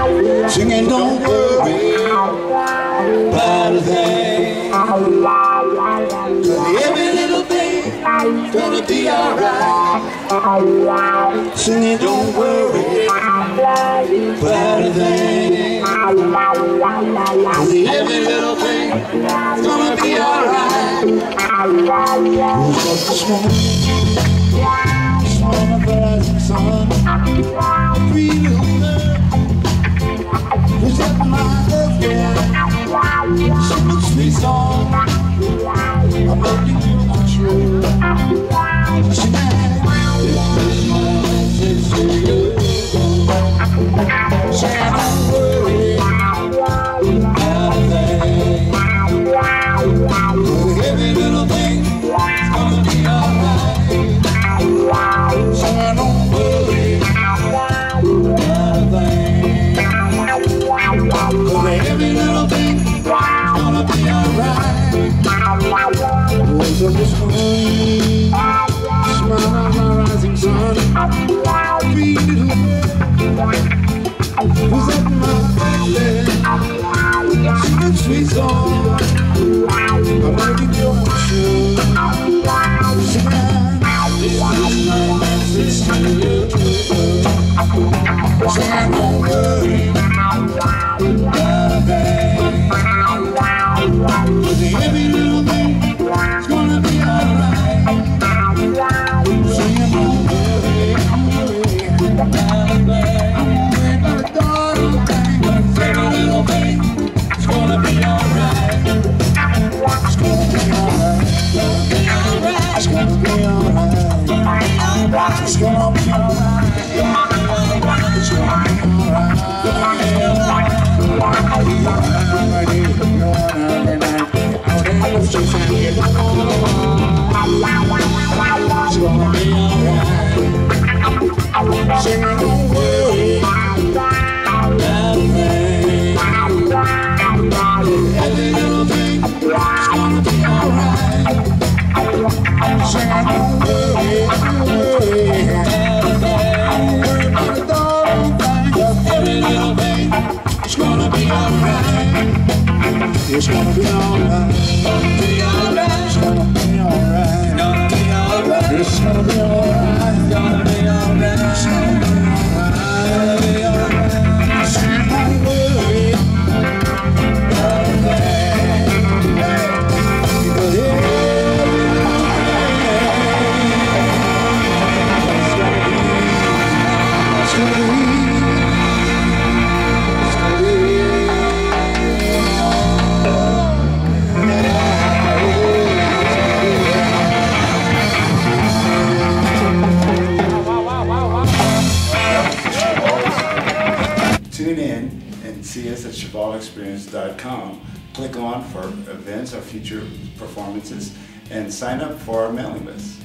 Singing, don't worry about a thing. Every little thing gonna be alright. Singing, don't worry about a thing. Every little thing gonna be alright. Woke up this morning, saw the rising sun. Three up this morning, smile on my rising sun. Little birds was at my bed, singing sweet song. I'm making you true. Singing, this is It's gonna be be alright. It's gonna be alright. It's gonna be alright. Tune in and see us at shivalexperience.com. Click on for events or future performances and sign up for our mailing list.